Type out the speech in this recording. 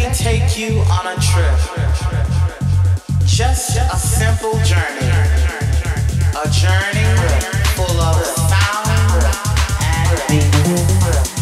me take you on a trip. Just a simple journey. A journey full of sound and beat.